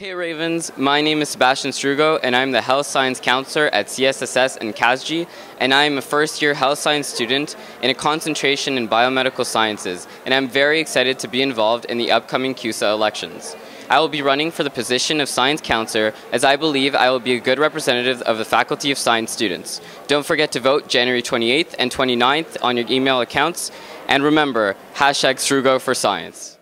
Hey Ravens, my name is Sebastian Srugo and I'm the Health Science Councillor at CSSS and CASG and I'm a first year health science student in a concentration in biomedical sciences and I'm very excited to be involved in the upcoming CUSA elections. I will be running for the position of Science Councillor as I believe I will be a good representative of the Faculty of Science students. Don't forget to vote January 28th and 29th on your email accounts and remember, hashtag Srugo for Science.